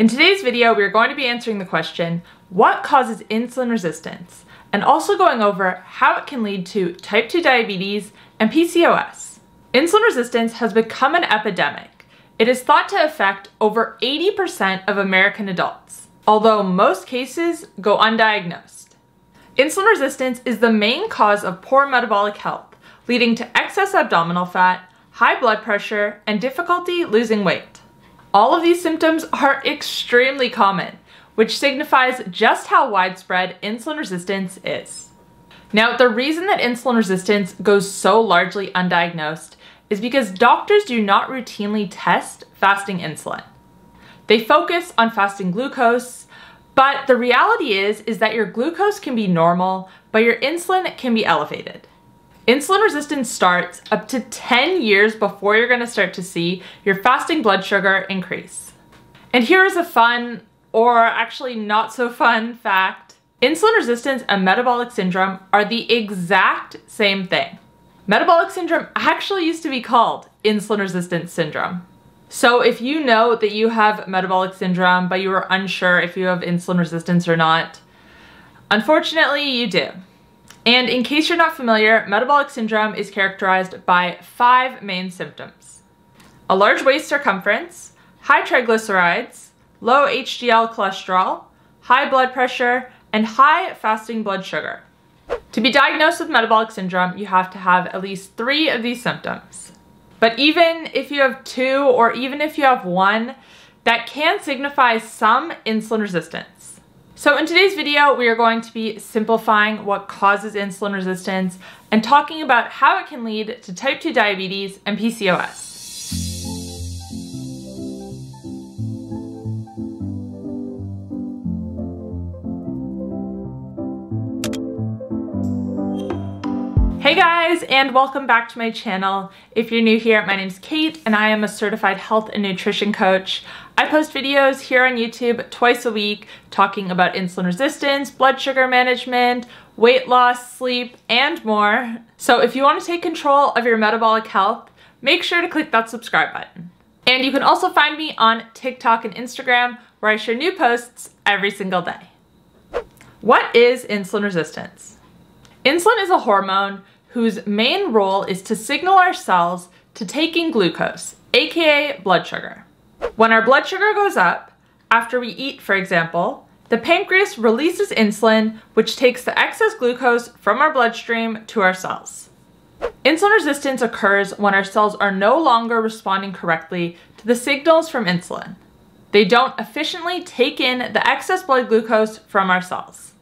In today's video, we are going to be answering the question, what causes insulin resistance? And also going over how it can lead to type 2 diabetes and PCOS. Insulin resistance has become an epidemic. It is thought to affect over 80% of American adults, although most cases go undiagnosed. Insulin resistance is the main cause of poor metabolic health, leading to excess abdominal fat, high blood pressure, and difficulty losing weight. All of these symptoms are extremely common, which signifies just how widespread insulin resistance is. Now, the reason that insulin resistance goes so largely undiagnosed is because doctors do not routinely test fasting insulin. They focus on fasting glucose, but the reality is is that your glucose can be normal, but your insulin can be elevated. Insulin resistance starts up to 10 years before you're gonna start to see your fasting blood sugar increase. And here is a fun, or actually not so fun fact. Insulin resistance and metabolic syndrome are the exact same thing. Metabolic syndrome actually used to be called insulin resistance syndrome. So if you know that you have metabolic syndrome, but you are unsure if you have insulin resistance or not, unfortunately you do. And in case you're not familiar, metabolic syndrome is characterized by five main symptoms. A large waist circumference, high triglycerides, low HDL cholesterol, high blood pressure, and high fasting blood sugar. To be diagnosed with metabolic syndrome, you have to have at least three of these symptoms. But even if you have two or even if you have one, that can signify some insulin resistance. So in today's video, we are going to be simplifying what causes insulin resistance and talking about how it can lead to type 2 diabetes and PCOS. Hey guys, and welcome back to my channel. If you're new here, my name is Kait, and I am a certified health and nutrition coach. I post videos here on YouTube twice a week talking about insulin resistance, blood sugar management, weight loss, sleep, and more. So if you want to take control of your metabolic health, make sure to click that subscribe button. And you can also find me on TikTok and Instagram where I share new posts every single day. What is insulin resistance? Insulin is a hormone whose main role is to signal our cells to taking glucose, aka blood sugar. When our blood sugar goes up, after we eat for example, the pancreas releases insulin which takes the excess glucose from our bloodstream to our cells. Insulin resistance occurs when our cells are no longer responding correctly to the signals from insulin. They don't efficiently take in the excess blood glucose from our cells.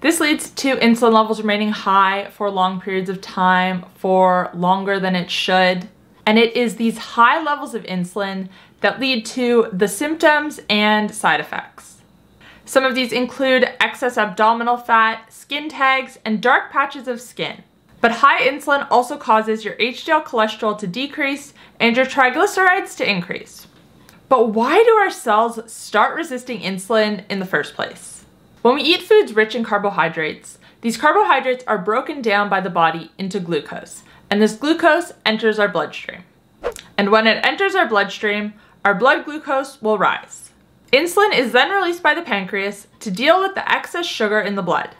This leads to insulin levels remaining high for long periods of time, for longer than it should. And it is these high levels of insulin that lead to the symptoms and side effects. Some of these include excess abdominal fat, skin tags, and dark patches of skin. But high insulin also causes your HDL cholesterol to decrease and your triglycerides to increase. But why do our cells start resisting insulin in the first place? When we eat foods rich in carbohydrates, these carbohydrates are broken down by the body into glucose, and this glucose enters our bloodstream. And when it enters our bloodstream, our blood glucose will rise. Insulin is then released by the pancreas to deal with the excess sugar in the blood,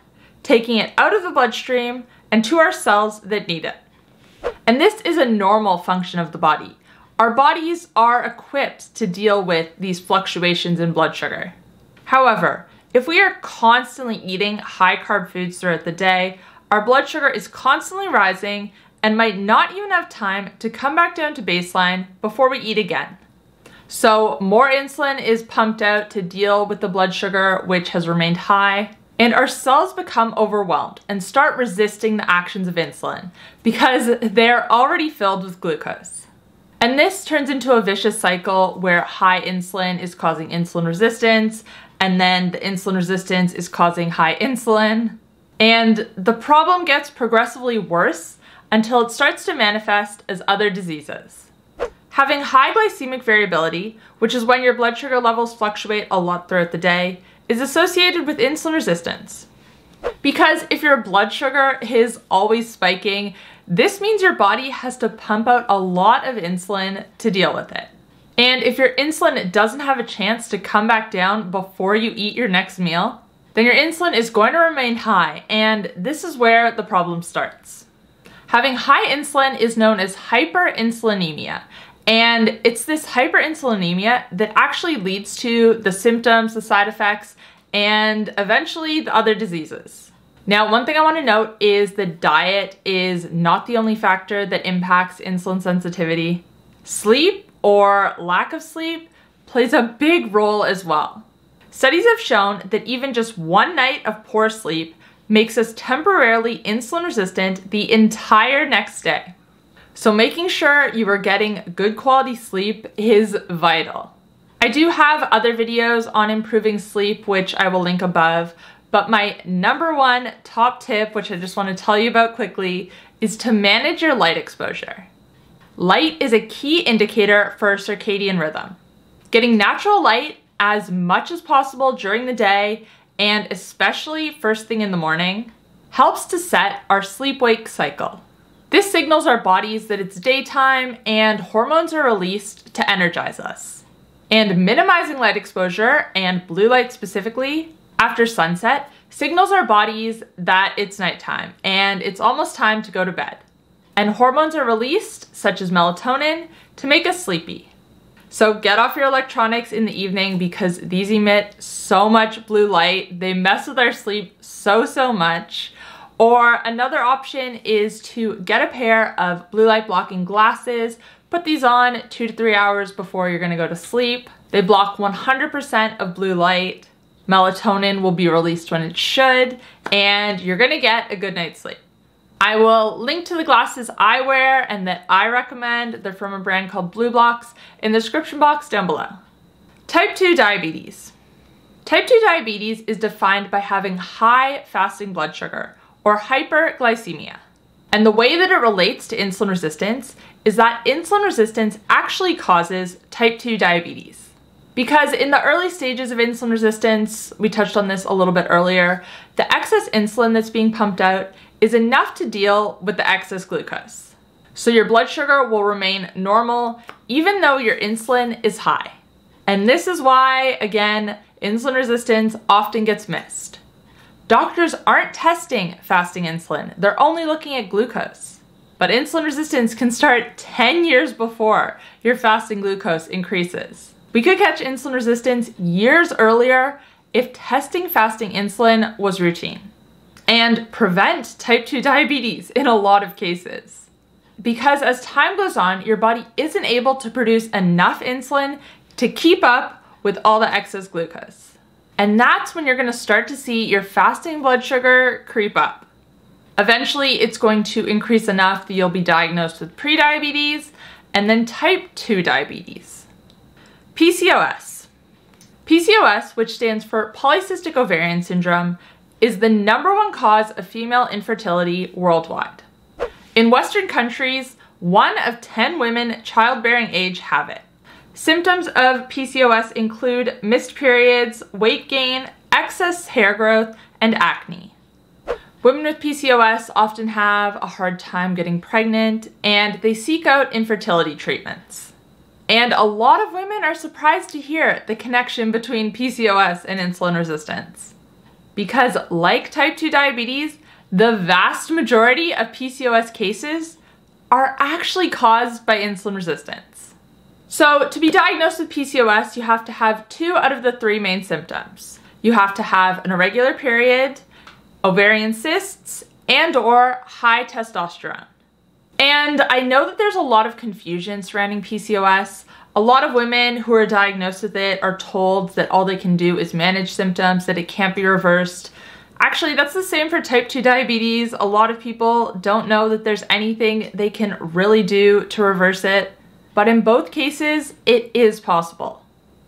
taking it out of the bloodstream and to our cells that need it. And this is a normal function of the body. Our bodies are equipped to deal with these fluctuations in blood sugar. However, if we are constantly eating high carb foods throughout the day, our blood sugar is constantly rising and might not even have time to come back down to baseline before we eat again. So more insulin is pumped out to deal with the blood sugar which has remained high and our cells become overwhelmed and start resisting the actions of insulin because they're already filled with glucose. And this turns into a vicious cycle where high insulin is causing insulin resistance and then the insulin resistance is causing high insulin. And the problem gets progressively worse until it starts to manifest as other diseases. Having high glycemic variability, which is when your blood sugar levels fluctuate a lot throughout the day, is associated with insulin resistance. Because if your blood sugar is always spiking, this means your body has to pump out a lot of insulin to deal with it. And if your insulin doesn't have a chance to come back down before you eat your next meal, then your insulin is going to remain high, and this is where the problem starts. Having high insulin is known as hyperinsulinemia, and it's this hyperinsulinemia that actually leads to the symptoms, the side effects, and eventually the other diseases. Now, one thing I want to note is the diet is not the only factor that impacts insulin sensitivity. Sleep or lack of sleep plays a big role as well. Studies have shown that even just one night of poor sleep makes us temporarily insulin resistant the entire next day. So making sure you are getting good quality sleep is vital. I do have other videos on improving sleep, which I will link above, but my number one top tip, which I just want to tell you about quickly, is to manage your light exposure. Light is a key indicator for circadian rhythm. Getting natural light as much as possible during the day, and especially first thing in the morning, helps to set our sleep-wake cycle. This signals our bodies that it's daytime and hormones are released to energize us. And minimizing light exposure, and blue light specifically, after sunset signals our bodies that it's nighttime and it's almost time to go to bed. And hormones are released, such as melatonin, to make us sleepy. So get off your electronics in the evening because these emit so much blue light. They mess with our sleep so, so much. Or another option is to get a pair of blue light blocking glasses, put these on two to three hours before you're gonna go to sleep. They block 100% of blue light melatonin will be released when it should, and you're gonna get a good night's sleep. I will link to the glasses I wear and that I recommend. They're from a brand called BlueBlox in the description box down below. Type 2 diabetes. Type 2 diabetes is defined by having high fasting blood sugar or hyperglycemia. And the way that it relates to insulin resistance is that insulin resistance actually causes type 2 diabetes. Because in the early stages of insulin resistance, we touched on this a little bit earlier, the excess insulin that's being pumped out is enough to deal with the excess glucose. So your blood sugar will remain normal even though your insulin is high. And this is why, again, insulin resistance often gets missed. Doctors aren't testing fasting insulin, they're only looking at glucose. But insulin resistance can start 10 years before your fasting glucose increases. We could catch insulin resistance years earlier if testing fasting insulin was routine and prevent type 2 diabetes in a lot of cases. Because as time goes on, your body isn't able to produce enough insulin to keep up with all the excess glucose. And that's when you're gonna start to see your fasting blood sugar creep up. Eventually, it's going to increase enough that you'll be diagnosed with prediabetes and then type 2 diabetes. PCOS. PCOS, which stands for Polycystic Ovarian Syndrome, is the number one cause of female infertility worldwide. In Western countries, one of 10 women childbearing age have it. Symptoms of PCOS include missed periods, weight gain, excess hair growth, and acne. Women with PCOS often have a hard time getting pregnant and they seek out infertility treatments. And a lot of women are surprised to hear the connection between PCOS and insulin resistance. Because like type 2 diabetes, the vast majority of PCOS cases are actually caused by insulin resistance. So to be diagnosed with PCOS, you have to have two out of the three main symptoms. You have to have an irregular period, ovarian cysts, and or high testosterone. And I know that there's a lot of confusion surrounding PCOS. A lot of women who are diagnosed with it are told that all they can do is manage symptoms, that it can't be reversed. Actually, that's the same for type 2 diabetes. A lot of people don't know that there's anything they can really do to reverse it. But in both cases, it is possible.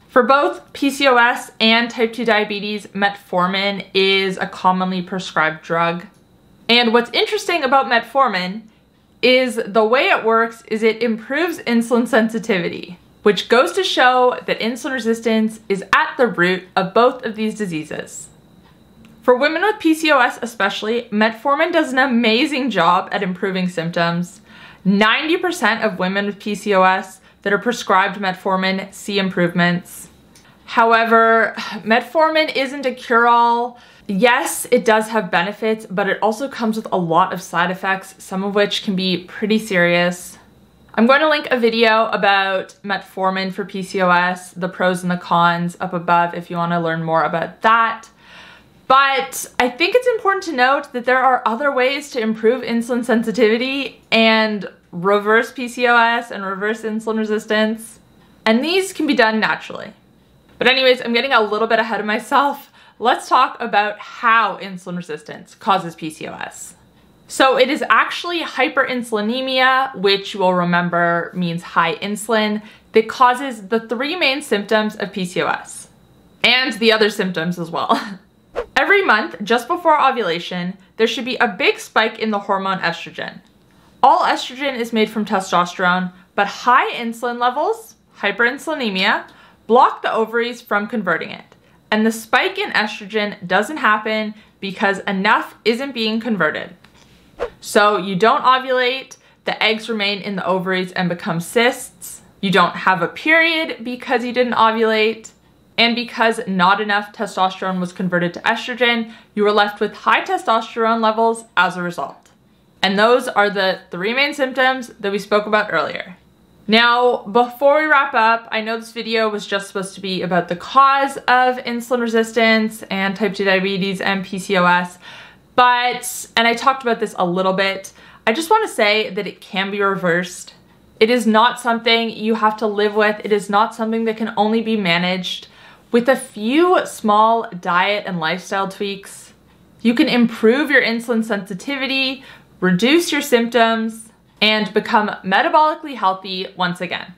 For both PCOS and type 2 diabetes, metformin is a commonly prescribed drug. And what's interesting about metformin is the way it works is it improves insulin sensitivity, which goes to show that insulin resistance is at the root of both of these diseases. For women with PCOS especially, metformin does an amazing job at improving symptoms. 90% of women with PCOS that are prescribed metformin see improvements. However, metformin isn't a cure-all. Yes, it does have benefits, but it also comes with a lot of side effects, some of which can be pretty serious. I'm going to link a video about metformin for PCOS, the pros and the cons up above if you want to learn more about that. But I think it's important to note that there are other ways to improve insulin sensitivity and reverse PCOS and reverse insulin resistance. And these can be done naturally. But anyways, I'm getting a little bit ahead of myself. Let's talk about how insulin resistance causes PCOS. So it is actually hyperinsulinemia, which you will remember means high insulin, that causes the three main symptoms of PCOS and the other symptoms as well. Every month, just before ovulation, there should be a big spike in the hormone estrogen. All estrogen is made from testosterone, but high insulin levels, hyperinsulinemia, block the ovaries from converting it. And the spike in estrogen doesn't happen because enough isn't being converted. So you don't ovulate, the eggs remain in the ovaries and become cysts. You don't have a period because you didn't ovulate. And because not enough testosterone was converted to estrogen, you were left with high testosterone levels as a result. And those are the three main symptoms that we spoke about earlier. Now, before we wrap up, I know this video was just supposed to be about the cause of insulin resistance and type 2 diabetes and PCOS, but, and I talked about this a little bit, I just want to say that it can be reversed. It is not something you have to live with. It is not something that can only be managed. With a few small diet and lifestyle tweaks, you can improve your insulin sensitivity, reduce your symptoms, and become metabolically healthy once again.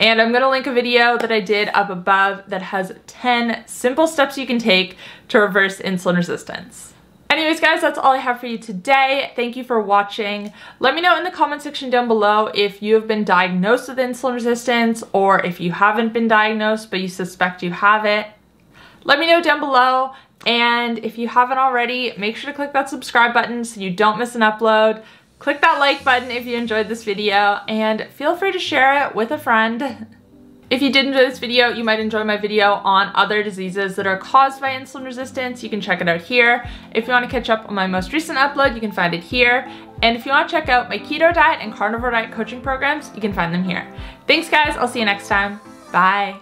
And I'm gonna link a video that I did up above that has 10 simple steps you can take to reverse insulin resistance. Anyways, guys, that's all I have for you today. Thank you for watching. Let me know in the comment section down below if you have been diagnosed with insulin resistance or if you haven't been diagnosed but you suspect you have it. Let me know down below. And if you haven't already, make sure to click that subscribe button so you don't miss an upload. Click that like button if you enjoyed this video and feel free to share it with a friend. If you did enjoy this video, you might enjoy my video on other diseases that are caused by insulin resistance. You can check it out here. If you want to catch up on my most recent upload, you can find it here. And if you want to check out my keto diet and carnivore diet coaching programs, you can find them here. Thanks guys, I'll see you next time. Bye.